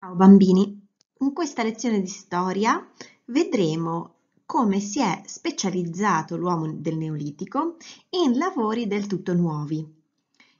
Ciao bambini, in questa lezione di storia vedremo come si è specializzato l'uomo del Neolitico in lavori del tutto nuovi,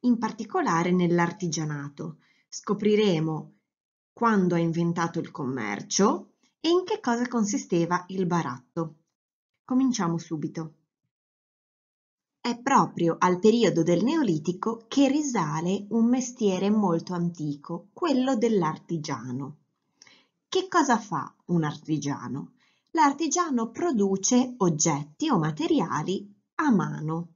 in particolare nell'artigianato. Scopriremo quando ha inventato il commercio e in che cosa consisteva il baratto. Cominciamo subito. È proprio al periodo del Neolitico che risale un mestiere molto antico, quello dell'artigiano. Che cosa fa un artigiano? L'artigiano produce oggetti o materiali a mano,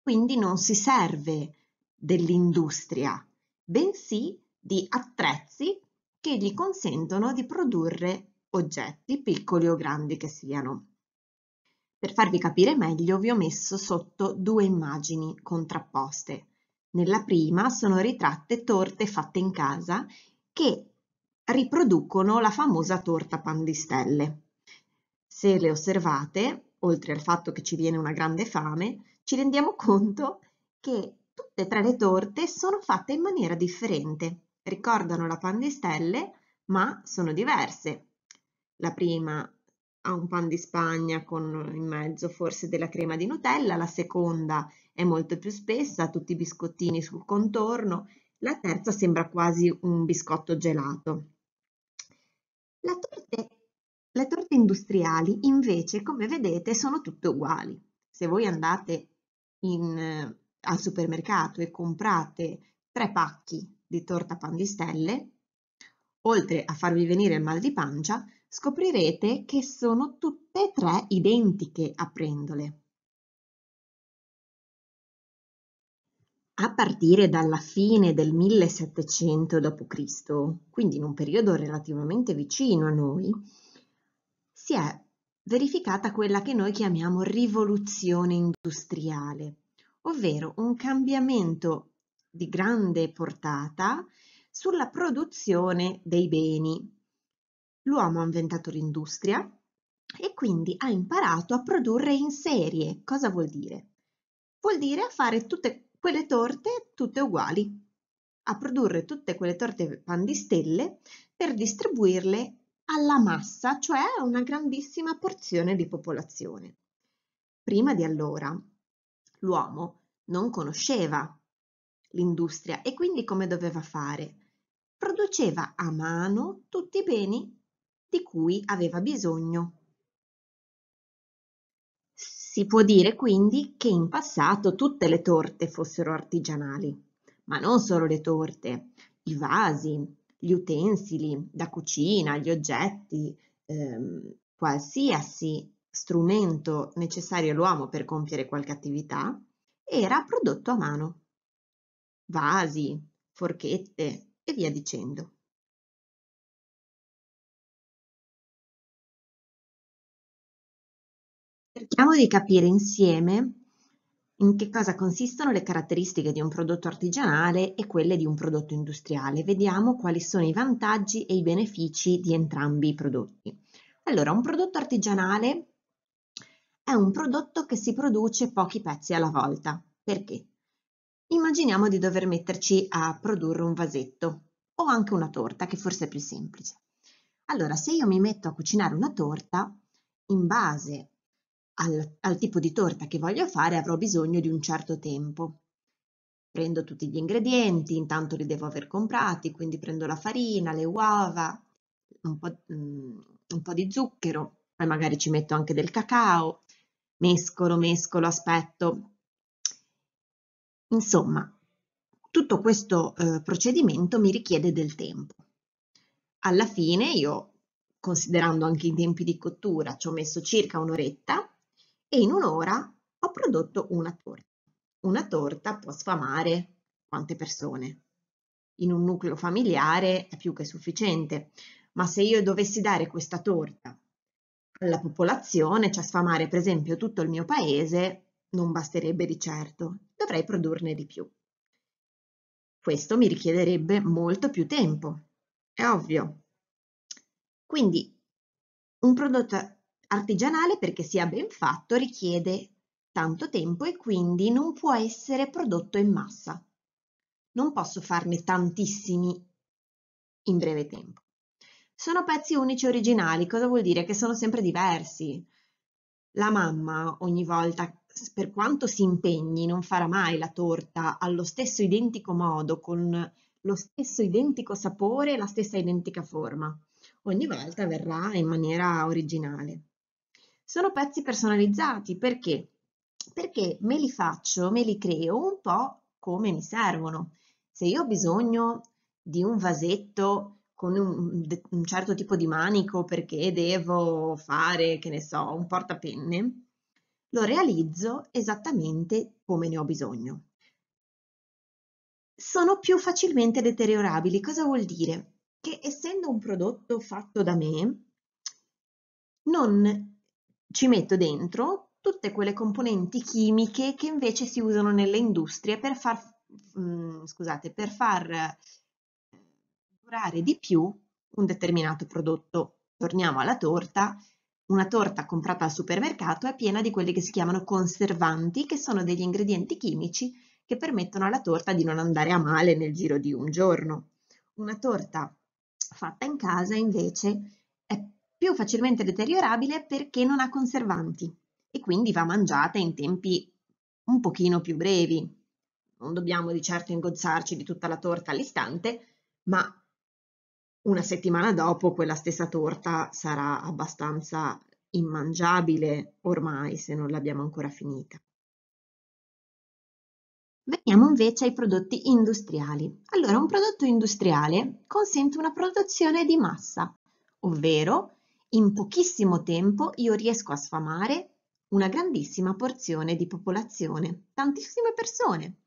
quindi non si serve dell'industria, bensì di attrezzi che gli consentono di produrre oggetti, piccoli o grandi che siano. Per farvi capire meglio vi ho messo sotto due immagini contrapposte. Nella prima sono ritratte torte fatte in casa che riproducono la famosa torta pan di stelle. Se le osservate, oltre al fatto che ci viene una grande fame, ci rendiamo conto che tutte e tre le torte sono fatte in maniera differente. Ricordano la pan di stelle, ma sono diverse. La prima ha un pan di Spagna con in mezzo forse della crema di Nutella, la seconda è molto più spessa, ha tutti i biscottini sul contorno, la terza sembra quasi un biscotto gelato. La torte, le torte industriali invece, come vedete, sono tutte uguali. Se voi andate in, eh, al supermercato e comprate tre pacchi di torta pan di stelle, oltre a farvi venire il mal di pancia, scoprirete che sono tutte e tre identiche aprendole. A partire dalla fine del 1700 d.C., quindi in un periodo relativamente vicino a noi, si è verificata quella che noi chiamiamo rivoluzione industriale, ovvero un cambiamento di grande portata sulla produzione dei beni L'uomo ha inventato l'industria e quindi ha imparato a produrre in serie. Cosa vuol dire? Vuol dire a fare tutte quelle torte tutte uguali, a produrre tutte quelle torte pan di stelle per distribuirle alla massa, cioè a una grandissima porzione di popolazione. Prima di allora l'uomo non conosceva l'industria e quindi come doveva fare? Produceva a mano tutti i beni di cui aveva bisogno. Si può dire quindi che in passato tutte le torte fossero artigianali, ma non solo le torte, i vasi, gli utensili da cucina, gli oggetti, ehm, qualsiasi strumento necessario all'uomo per compiere qualche attività era prodotto a mano. Vasi, forchette e via dicendo. Cerchiamo di capire insieme in che cosa consistono le caratteristiche di un prodotto artigianale e quelle di un prodotto industriale. Vediamo quali sono i vantaggi e i benefici di entrambi i prodotti. Allora, un prodotto artigianale è un prodotto che si produce pochi pezzi alla volta. Perché? Immaginiamo di dover metterci a produrre un vasetto o anche una torta, che forse è più semplice. Allora, se io mi metto a cucinare una torta, in base al, al tipo di torta che voglio fare avrò bisogno di un certo tempo. Prendo tutti gli ingredienti, intanto li devo aver comprati, quindi prendo la farina, le uova, un po', mm, un po di zucchero, poi magari ci metto anche del cacao, mescolo, mescolo, aspetto. Insomma, tutto questo eh, procedimento mi richiede del tempo. Alla fine io, considerando anche i tempi di cottura, ci ho messo circa un'oretta e in un'ora ho prodotto una torta. Una torta può sfamare quante persone? In un nucleo familiare è più che sufficiente, ma se io dovessi dare questa torta alla popolazione, cioè sfamare per esempio tutto il mio paese, non basterebbe di certo, dovrei produrne di più. Questo mi richiederebbe molto più tempo, è ovvio. Quindi un prodotto Artigianale perché sia ben fatto richiede tanto tempo e quindi non può essere prodotto in massa. Non posso farne tantissimi in breve tempo. Sono pezzi unici originali, cosa vuol dire? Che sono sempre diversi. La mamma ogni volta, per quanto si impegni, non farà mai la torta allo stesso identico modo, con lo stesso identico sapore e la stessa identica forma. Ogni volta verrà in maniera originale. Sono pezzi personalizzati perché? Perché me li faccio, me li creo un po' come mi servono. Se io ho bisogno di un vasetto con un, un, certo tipo di manico perché devo fare, che ne so, un portapenne, lo realizzo esattamente come ne ho bisogno. Sono più facilmente deteriorabili. Cosa vuol dire? Che essendo un prodotto fatto da me, non ci metto dentro tutte quelle componenti chimiche che invece si usano nelle industrie per far, mh, mm, scusate, per far durare di più un determinato prodotto. Torniamo alla torta. Una torta comprata al supermercato è piena di quelli che si chiamano conservanti, che sono degli ingredienti chimici che permettono alla torta di non andare a male nel giro di un giorno. Una torta fatta in casa invece più facilmente deteriorabile perché non ha conservanti e quindi va mangiata in tempi un pochino più brevi. Non dobbiamo di certo ingozzarci di tutta la torta all'istante, ma una settimana dopo quella stessa torta sarà abbastanza immangiabile ormai se non l'abbiamo ancora finita. Veniamo invece ai prodotti industriali. Allora, un prodotto industriale consente una produzione di massa, ovvero in pochissimo tempo io riesco a sfamare una grandissima porzione di popolazione, tantissime persone.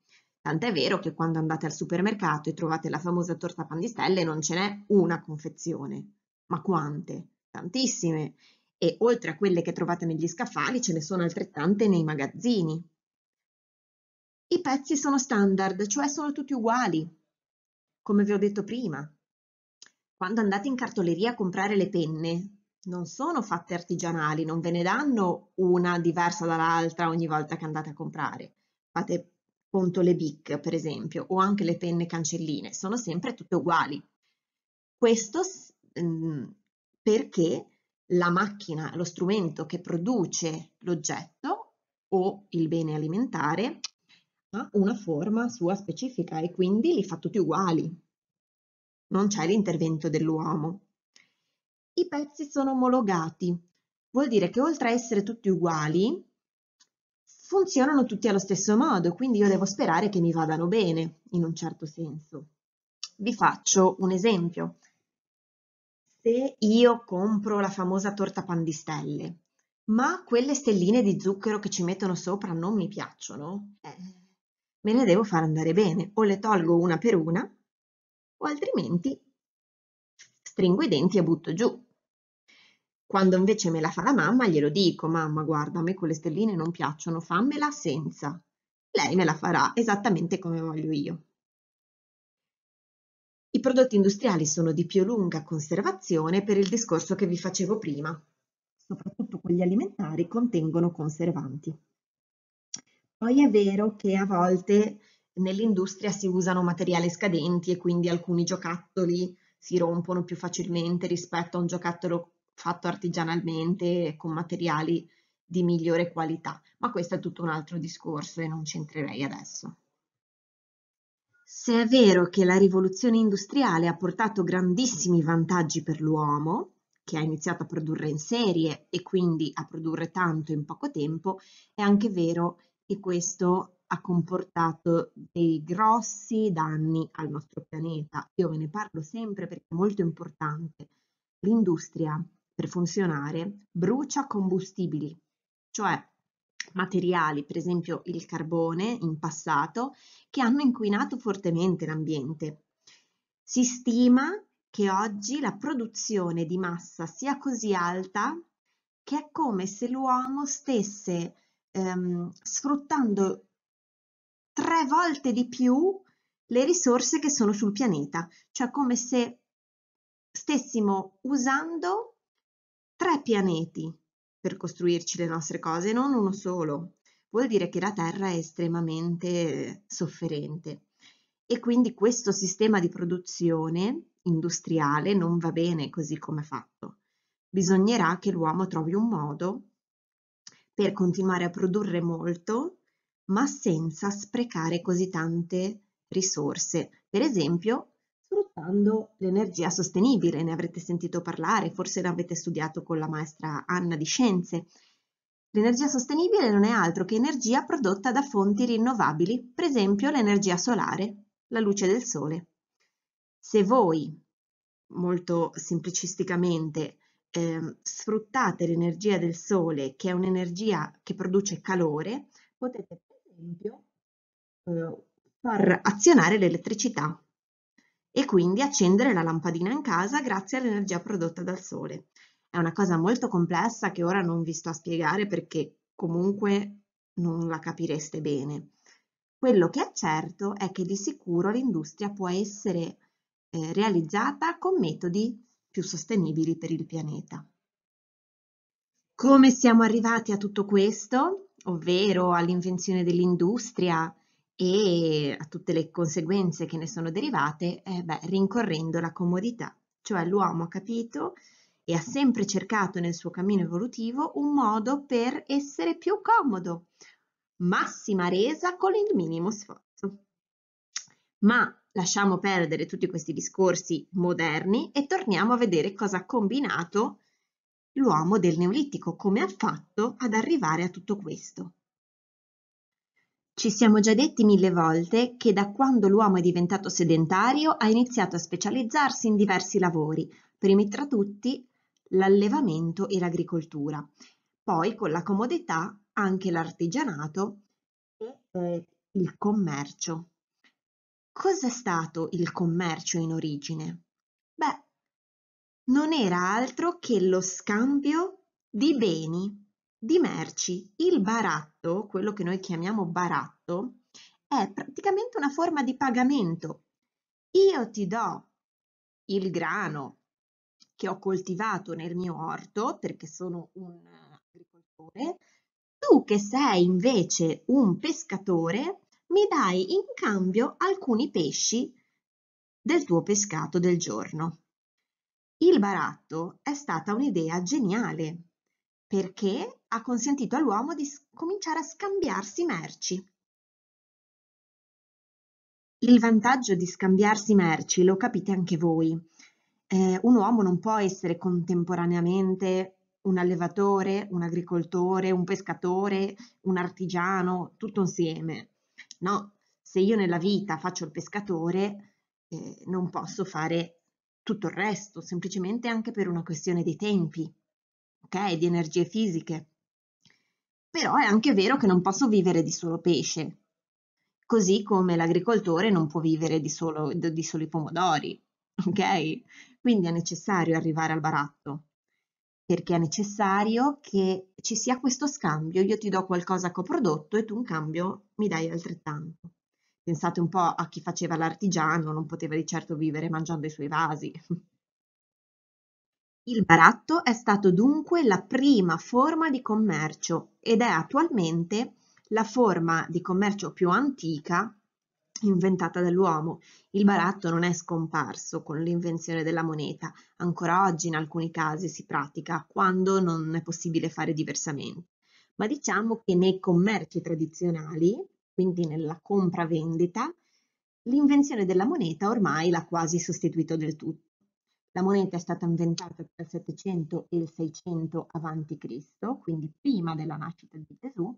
Tant'è vero che quando andate al supermercato e trovate la famosa torta pan di stelle non ce n'è una confezione. Ma quante? Tantissime. E oltre a quelle che trovate negli scaffali ce ne sono altrettante nei magazzini. I pezzi sono standard, cioè sono tutti uguali, come vi ho detto prima. Quando andate in cartoleria a comprare le penne, non sono fatte artigianali, non ve ne danno una diversa dall'altra ogni volta che andate a comprare. Fate conto le BIC, per esempio, o anche le penne cancelline, sono sempre tutte uguali. Questo mh, perché la macchina, lo strumento che produce l'oggetto o il bene alimentare ha una forma sua specifica e quindi li fa tutti uguali. Non c'è l'intervento dell'uomo. I pezzi sono omologati, vuol dire che oltre a essere tutti uguali, funzionano tutti allo stesso modo, quindi io devo sperare che mi vadano bene, in un certo senso. Vi faccio un esempio. Se io compro la famosa torta pan di stelle, ma quelle stelline di zucchero che ci mettono sopra non mi piacciono, eh, me le devo far andare bene, o le tolgo una per una, o altrimenti stringo i denti e butto giù. Quando invece me la fa la mamma, glielo dico, mamma, guarda, a me quelle stelline non piacciono, fammela senza. Lei me la farà esattamente come voglio io. I prodotti industriali sono di più lunga conservazione per il discorso che vi facevo prima. Soprattutto quelli alimentari contengono conservanti. Poi è vero che a volte nell'industria si usano materiali scadenti e quindi alcuni giocattoli si rompono più facilmente rispetto a un giocattolo fatto artigianalmente con materiali di migliore qualità, ma questo è tutto un altro discorso e non c'entrerei adesso. Se è vero che la rivoluzione industriale ha portato grandissimi vantaggi per l'uomo, che ha iniziato a produrre in serie e quindi a produrre tanto in poco tempo, è anche vero che questo ha comportato dei grossi danni al nostro pianeta. Io ve ne parlo sempre perché è molto importante. L'industria per funzionare brucia combustibili, cioè materiali, per esempio il carbone in passato, che hanno inquinato fortemente l'ambiente. Si stima che oggi la produzione di massa sia così alta che è come se l'uomo stesse ehm, sfruttando tre volte di più le risorse che sono sul pianeta, cioè come se stessimo usando pianeti per costruirci le nostre cose, non uno solo. Vuol dire che la Terra è estremamente sofferente e quindi questo sistema di produzione industriale non va bene così come è fatto. Bisognerà che l'uomo trovi un modo per continuare a produrre molto, ma senza sprecare così tante risorse. Per esempio, sfruttando l'energia sostenibile, ne avrete sentito parlare, forse l'avete studiato con la maestra Anna di Scienze. L'energia sostenibile non è altro che energia prodotta da fonti rinnovabili, per esempio l'energia solare, la luce del sole. Se voi, molto semplicisticamente, eh, sfruttate l'energia del sole, che è un'energia che produce calore, potete per esempio eh, far azionare l'elettricità e quindi accendere la lampadina in casa grazie all'energia prodotta dal sole. È una cosa molto complessa che ora non vi sto a spiegare perché comunque non la capireste bene. Quello che è certo è che di sicuro l'industria può essere eh, realizzata con metodi più sostenibili per il pianeta. Come siamo arrivati a tutto questo, ovvero all'invenzione dell'industria e a tutte le conseguenze che ne sono derivate, eh, beh, rincorrendo la comodità, cioè l'uomo ha capito e ha sempre cercato nel suo cammino evolutivo un modo per essere più comodo, massima resa con il minimo sforzo. Ma lasciamo perdere tutti questi discorsi moderni e torniamo a vedere cosa ha combinato l'uomo del Neolitico, come ha fatto ad arrivare a tutto questo. Ci siamo già detti mille volte che da quando l'uomo è diventato sedentario ha iniziato a specializzarsi in diversi lavori, primi tra tutti l'allevamento e l'agricoltura, poi con la comodità anche l'artigianato e eh, il commercio. Cos'è stato il commercio in origine? Beh, non era altro che lo scambio di beni, di merci. Il baratto, quello che noi chiamiamo baratto, è praticamente una forma di pagamento. Io ti do il grano che ho coltivato nel mio orto perché sono un agricoltore, tu che sei invece un pescatore mi dai in cambio alcuni pesci del tuo pescato del giorno. Il baratto è stata un'idea geniale perché ha consentito all'uomo di cominciare a scambiarsi merci. Il vantaggio di scambiarsi merci lo capite anche voi. Eh, un uomo non può essere contemporaneamente un allevatore, un agricoltore, un pescatore, un artigiano, tutto insieme. No, se io nella vita faccio il pescatore, eh, non posso fare tutto il resto, semplicemente anche per una questione di tempi, ok? Di energie fisiche. Però è anche vero che non posso vivere di solo pesce, così come l'agricoltore non può vivere di solo, di solo i pomodori, ok? Quindi è necessario arrivare al baratto perché è necessario che ci sia questo scambio. Io ti do qualcosa che ho prodotto e tu in cambio mi dai altrettanto. Pensate un po' a chi faceva l'artigiano, non poteva di certo vivere mangiando i suoi vasi. Il baratto è stato dunque la prima forma di commercio ed è attualmente la forma di commercio più antica inventata dall'uomo. Il baratto non è scomparso con l'invenzione della moneta, ancora oggi in alcuni casi si pratica quando non è possibile fare diversamente. Ma diciamo che nei commerci tradizionali, quindi nella compravendita, l'invenzione della moneta ormai l'ha quasi sostituito del tutto. La moneta è stata inventata tra il 700 e il 600 a.C., quindi prima della nascita di Gesù,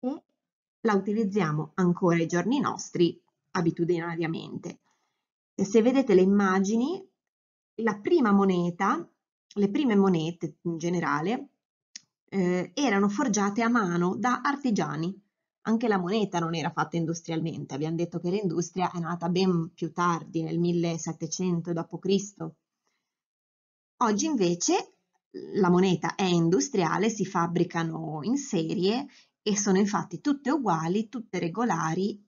e la utilizziamo ancora ai giorni nostri abitudinariamente. E se vedete le immagini, la prima moneta, le prime monete in generale, eh, erano forgiate a mano da artigiani. Anche la moneta non era fatta industrialmente, abbiamo detto che l'industria è nata ben più tardi, nel 1700 d.C. Oggi invece la moneta è industriale, si fabbricano in serie e sono infatti tutte uguali, tutte regolari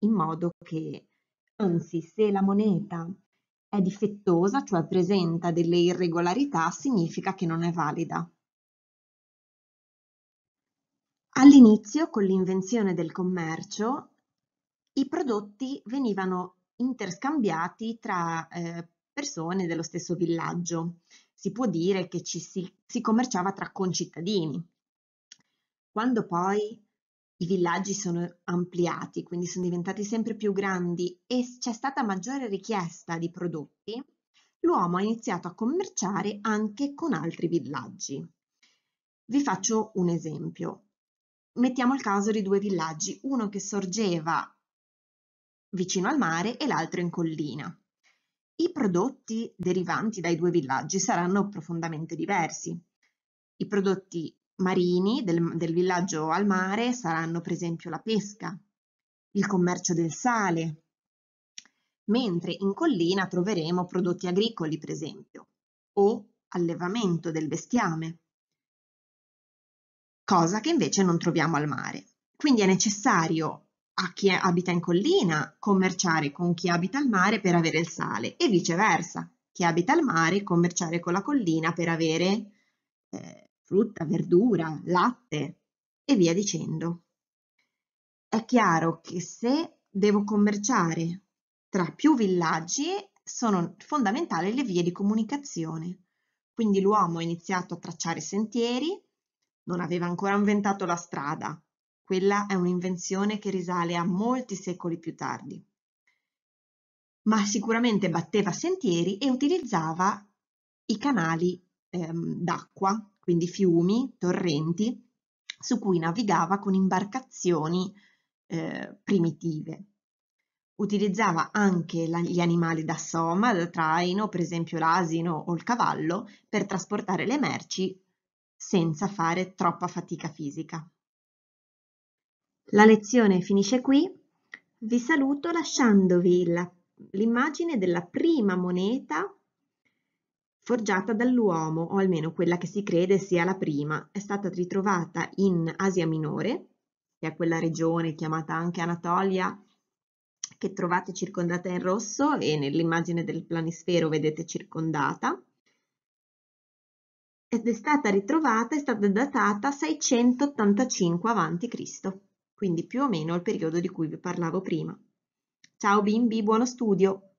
in modo che, anzi, se la moneta è difettosa, cioè presenta delle irregolarità, significa che non è valida. All'inizio, con l'invenzione del commercio, i prodotti venivano interscambiati tra eh, persone dello stesso villaggio. Si può dire che ci si, si commerciava tra concittadini. Quando poi i villaggi sono ampliati, quindi sono diventati sempre più grandi e c'è stata maggiore richiesta di prodotti, l'uomo ha iniziato a commerciare anche con altri villaggi. Vi faccio un esempio. Mettiamo il caso di due villaggi, uno che sorgeva vicino al mare e l'altro in collina. I prodotti derivanti dai due villaggi saranno profondamente diversi. I prodotti marini del, del villaggio al mare saranno per esempio la pesca, il commercio del sale, mentre in collina troveremo prodotti agricoli per esempio o allevamento del bestiame, cosa che invece non troviamo al mare. Quindi è necessario a chi abita in collina commerciare con chi abita al mare per avere il sale e viceversa, chi abita al mare commerciare con la collina per avere eh, frutta, verdura, latte e via dicendo. È chiaro che se devo commerciare tra più villaggi sono fondamentali le vie di comunicazione. Quindi l'uomo ha iniziato a tracciare sentieri, non aveva ancora inventato la strada, quella è un'invenzione che risale a molti secoli più tardi. Ma sicuramente batteva sentieri e utilizzava i canali ehm, d'acqua, quindi fiumi, torrenti, su cui navigava con imbarcazioni eh, primitive. Utilizzava anche la, gli animali da soma, da traino, per esempio l'asino o il cavallo, per trasportare le merci senza fare troppa fatica fisica. La lezione finisce qui. Vi saluto lasciandovi l'immagine della prima moneta forgiata dall'uomo, o almeno quella che si crede sia la prima. È stata ritrovata in Asia Minore, che è quella regione chiamata anche Anatolia, che trovate circondata in rosso e nell'immagine del planisfero vedete circondata. Ed è stata ritrovata, è stata datata 685 a.C quindi più o meno il periodo di cui vi parlavo prima. Ciao bimbi, buono studio!